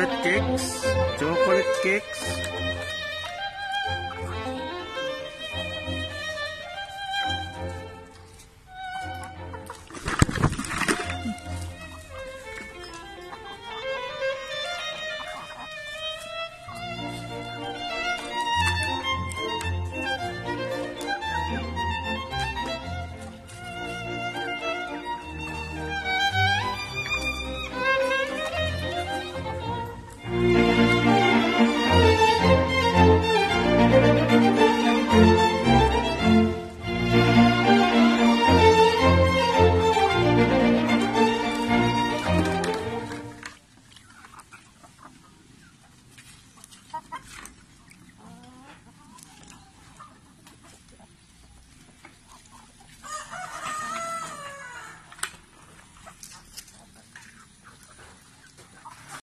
chocolate cakes chocolate cakes.